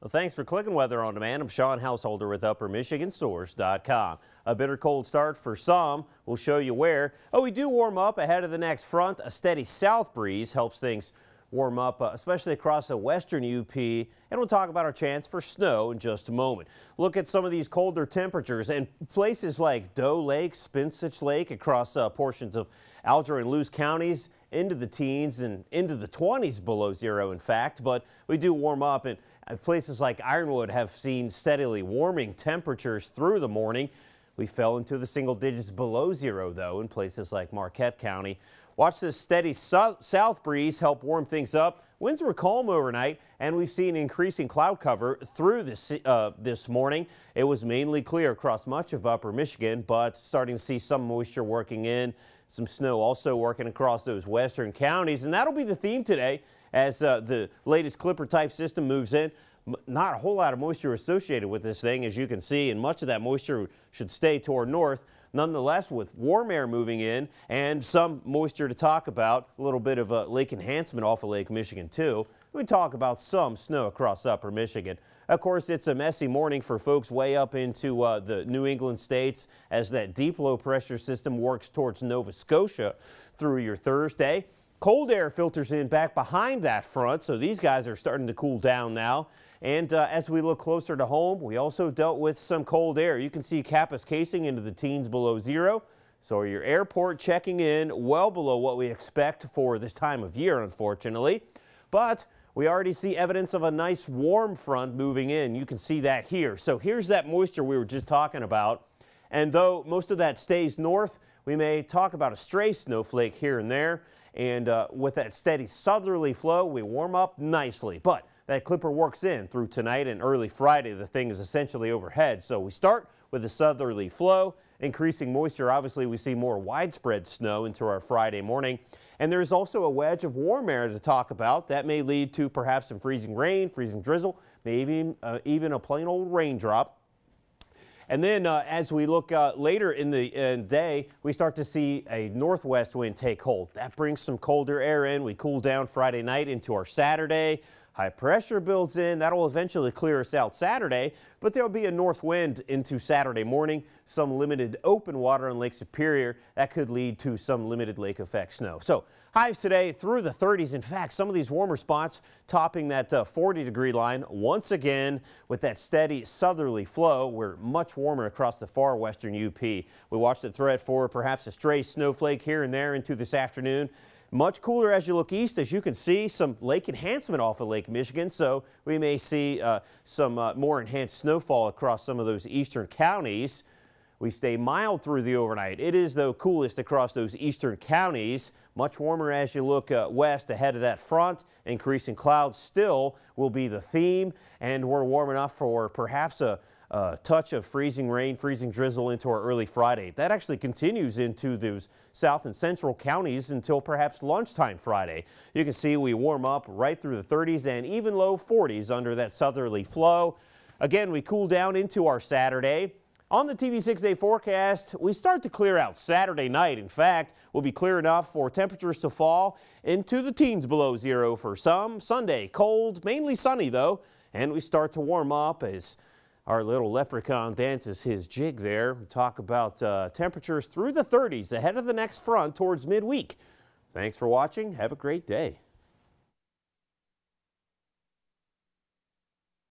Well, thanks for clicking Weather on Demand. I'm Sean Householder with UpperMichigansSource.com. A bitter cold start for some. We'll show you where. Oh, we do warm up ahead of the next front. A steady south breeze helps things warm up, uh, especially across the western UP. And we'll talk about our chance for snow in just a moment. Look at some of these colder temperatures and places like Doe Lake, Spincich Lake, across uh, portions of Alger and Luce counties into the teens and into the 20s below zero, in fact. But we do warm up and places like Ironwood have seen steadily warming temperatures through the morning. We fell into the single digits below zero, though, in places like Marquette County. Watch this steady south breeze help warm things up. Winds were calm overnight, and we've seen increasing cloud cover through this uh, this morning. It was mainly clear across much of upper Michigan, but starting to see some moisture working in. Some snow also working across those western counties, and that'll be the theme today as uh, the latest Clipper type system moves in. Not a whole lot of moisture associated with this thing, as you can see, and much of that moisture should stay toward north. Nonetheless, with warm air moving in and some moisture to talk about, a little bit of a lake enhancement off of Lake Michigan, too. We talk about some snow across upper Michigan. Of course, it's a messy morning for folks way up into uh, the New England states as that deep low pressure system works towards Nova Scotia through your Thursday. Cold air filters in back behind that front, so these guys are starting to cool down now. And uh, as we look closer to home, we also dealt with some cold air. You can see Kappa's casing into the teens below zero. So your airport checking in well below what we expect for this time of year, unfortunately. But we already see evidence of a nice warm front moving in. You can see that here. So here's that moisture we were just talking about. And though most of that stays north, we may talk about a stray snowflake here and there. And uh, with that steady southerly flow, we warm up nicely. But that clipper works in through tonight and early Friday. The thing is essentially overhead. So we start with a southerly flow, increasing moisture. Obviously, we see more widespread snow into our Friday morning. And there's also a wedge of warm air to talk about. That may lead to perhaps some freezing rain, freezing drizzle, maybe uh, even a plain old raindrop. And then uh, as we look uh, later in the uh, day, we start to see a northwest wind take hold. That brings some colder air in. We cool down Friday night into our Saturday. High pressure builds in. That'll eventually clear us out Saturday, but there'll be a north wind into Saturday morning. Some limited open water on Lake Superior. That could lead to some limited lake effect snow. So highs today through the 30s. In fact, some of these warmer spots topping that uh, 40 degree line once again with that steady southerly flow. We're much warmer across the far western UP. We watch the threat for perhaps a stray snowflake here and there into this afternoon. Much cooler as you look east. As you can see, some lake enhancement off of Lake Michigan, so we may see uh, some uh, more enhanced snowfall across some of those eastern counties. We stay mild through the overnight. It is, though, coolest across those eastern counties. Much warmer as you look uh, west ahead of that front. Increasing clouds still will be the theme, and we're warm enough for perhaps a uh, touch of freezing rain, freezing drizzle into our early Friday. That actually continues into those south and central counties until perhaps lunchtime Friday. You can see we warm up right through the 30s and even low 40s under that southerly flow. Again, we cool down into our Saturday. On the TV six day forecast, we start to clear out Saturday night. In fact, we'll be clear enough for temperatures to fall into the teens below zero for some. Sunday, cold, mainly sunny though, and we start to warm up as our little leprechaun dances his jig there. We talk about uh, temperatures through the 30s ahead of the next front towards midweek. Thanks for watching. Have a great day.